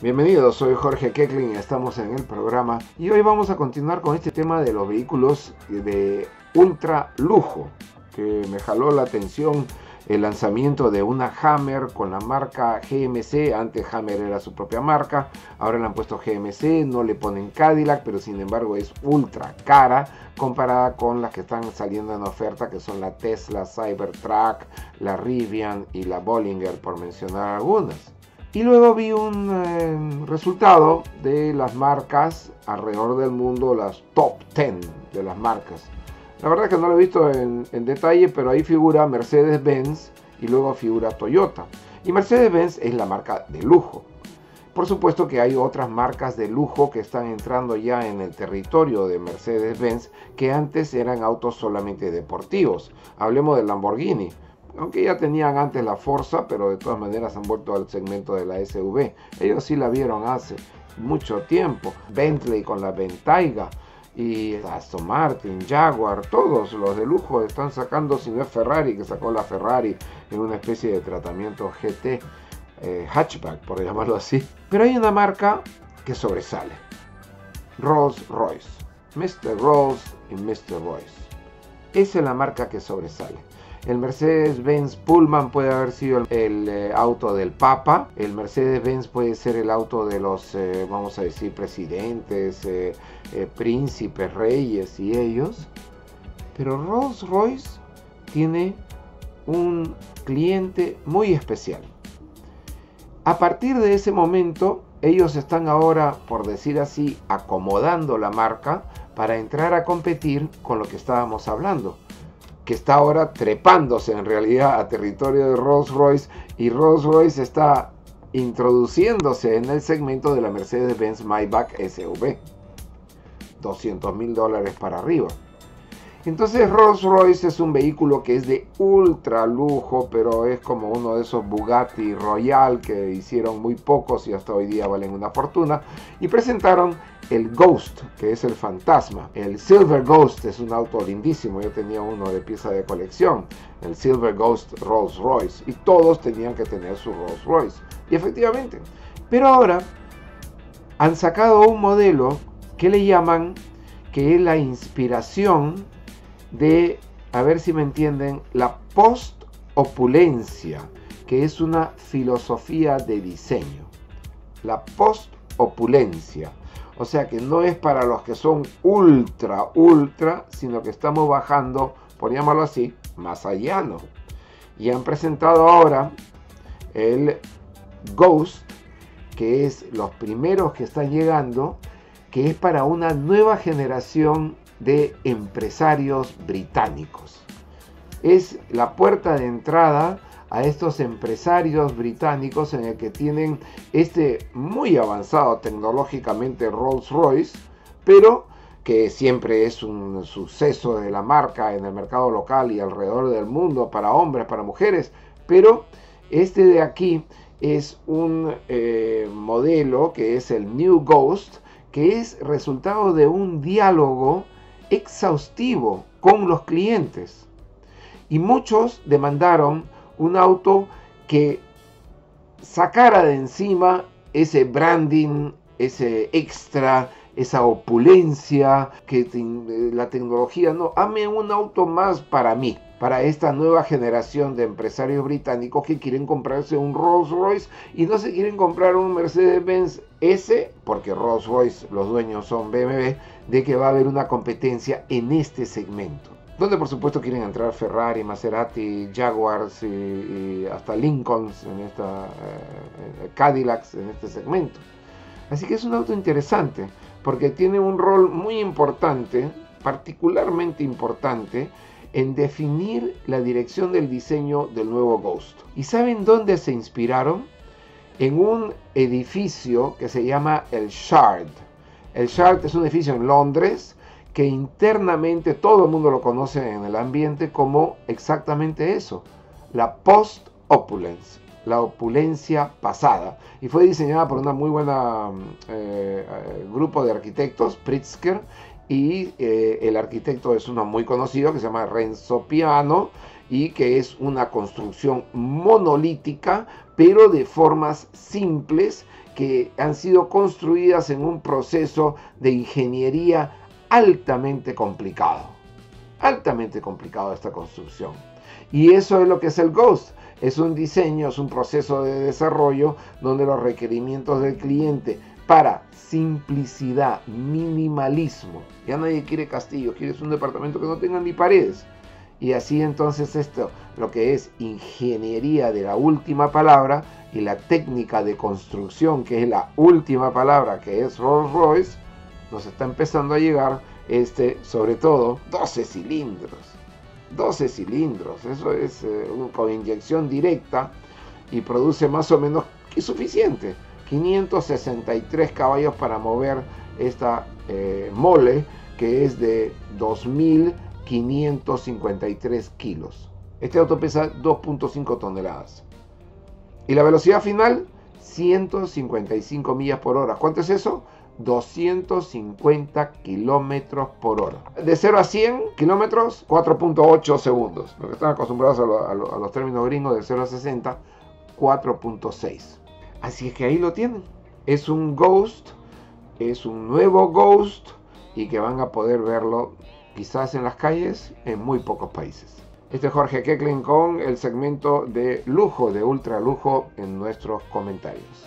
Bienvenidos, soy Jorge Keckling, estamos en el programa y hoy vamos a continuar con este tema de los vehículos de ultra lujo que me jaló la atención el lanzamiento de una Hammer con la marca GMC, antes Hammer era su propia marca, ahora le han puesto GMC, no le ponen Cadillac, pero sin embargo es ultra cara comparada con las que están saliendo en oferta, que son la Tesla Cybertruck, la Rivian y la Bollinger, por mencionar algunas. Y luego vi un eh, resultado de las marcas alrededor del mundo, las top 10 de las marcas. La verdad es que no lo he visto en, en detalle, pero ahí figura Mercedes-Benz y luego figura Toyota. Y Mercedes-Benz es la marca de lujo. Por supuesto que hay otras marcas de lujo que están entrando ya en el territorio de Mercedes-Benz que antes eran autos solamente deportivos. Hablemos del Lamborghini aunque ya tenían antes la Forza, pero de todas maneras han vuelto al segmento de la SUV. Ellos sí la vieron hace mucho tiempo. Bentley con la Bentayga y Aston Martin, Jaguar, todos los de lujo están sacando, si no es Ferrari, que sacó la Ferrari en una especie de tratamiento GT eh, hatchback, por llamarlo así. Pero hay una marca que sobresale. Rolls Royce. Mr. Rolls y Mr. Royce. Esa es la marca que sobresale. El Mercedes-Benz Pullman puede haber sido el, eh, auto del Papa. El Mercedes-Benz puede ser el auto de los, eh, vamos a decir, presidentes, eh, príncipes, reyes y ellos. Pero Rolls-Royce tiene un cliente muy especial. A partir de ese momento, ellos están ahora, por decir así, acomodando la marca para entrar a competir con lo que estábamos hablando que está ahora trepándose en realidad a territorio de Rolls Royce y Rolls Royce está introduciéndose en el segmento de la Mercedes-Benz Maybach SUV. 200 mil dólares para arriba. Entonces Rolls Royce es un vehículo que es de ultra lujo, pero es como uno de esos Bugatti Royal que hicieron muy pocos y hasta hoy día valen una fortuna. Y presentaron el Ghost, que es el fantasma. El Silver Ghost es un auto lindísimo, yo tenía uno de pieza de colección, el Silver Ghost Rolls Royce, y todos tenían que tener su Rolls Royce. Y efectivamente, pero ahora han sacado un modelo que le llaman que es la inspiración de, a ver si me entienden, la post-opulencia, que es una filosofía de diseño. La post-opulencia. O sea que no es para los que son ultra, ultra, sino que estamos bajando, por así, más allá, ¿no? Y han presentado ahora el Ghost, que es los primeros que están llegando, que es para una nueva generación de empresarios británicos. Es la puerta de entrada a estos empresarios británicos en el que tienen este muy avanzado tecnológicamente Rolls Royce, pero que siempre es un suceso de la marca en el mercado local y alrededor del mundo para hombres, para mujeres, pero este de aquí es un eh, modelo que es el New Ghost, que es resultado de un diálogo exhaustivo con los clientes. Y muchos demandaron un auto que sacara de encima ese branding, ese extra, esa opulencia, que la tecnología, no, ame un auto más para mí, para esta nueva generación de empresarios británicos que quieren comprarse un Rolls Royce y no se quieren comprar un Mercedes-Benz S, porque Rolls Royce, los dueños son BMW, de que va a haber una competencia en este segmento donde por supuesto quieren entrar Ferrari, Maserati, Jaguars y, hasta Lincolns en esta eh, Cadillacs en este segmento. Así que es un auto interesante porque tiene un rol muy importante, particularmente importante, en definir la dirección del diseño del nuevo Ghost. ¿Y saben dónde se inspiraron? En un edificio que se llama el Shard. El Shard es un edificio en Londres que internamente todo el mundo lo conoce en el ambiente como exactamente eso, la post-opulence, la opulencia pasada. Y fue diseñada por una muy buena eh, eh, grupo de arquitectos, Pritzker, y eh, el arquitecto es uno muy conocido que se llama Renzo Piano, y que es una construcción monolítica, pero de formas simples que han sido construidas en un proceso de ingeniería altamente complicado. Altamente complicado esta construcción. Y eso es lo que es el Ghost. Es un diseño, es un proceso de desarrollo donde los requerimientos del cliente para simplicidad, minimalismo. Ya nadie quiere castillo, quieres un departamento que no tenga ni paredes. Y así entonces esto, lo que es ingeniería de la última palabra y la técnica de construcción, que es la última palabra, que es Rolls Royce, nos está empezando a llegar este, sobre todo, 12 cilindros. 12 cilindros, eso es eh, con inyección directa y produce más o menos que suficiente. 563 caballos para mover esta eh, mole que es de 2.553 kilos. Este auto pesa 2.5 toneladas. Y la velocidad final, 155 millas por hora. ¿Cuánto es eso? 250 kilómetros por hora. De 0 a 100 kilómetros, 4.8 segundos. Lo que están acostumbrados a, los términos gringos de 0 a 60, 4.6. Así es que ahí lo tienen. Es un Ghost, es un nuevo Ghost y que van a poder verlo quizás en las calles en muy pocos países. Este es Jorge Keckling con el segmento de lujo, de ultra lujo en nuestros comentarios.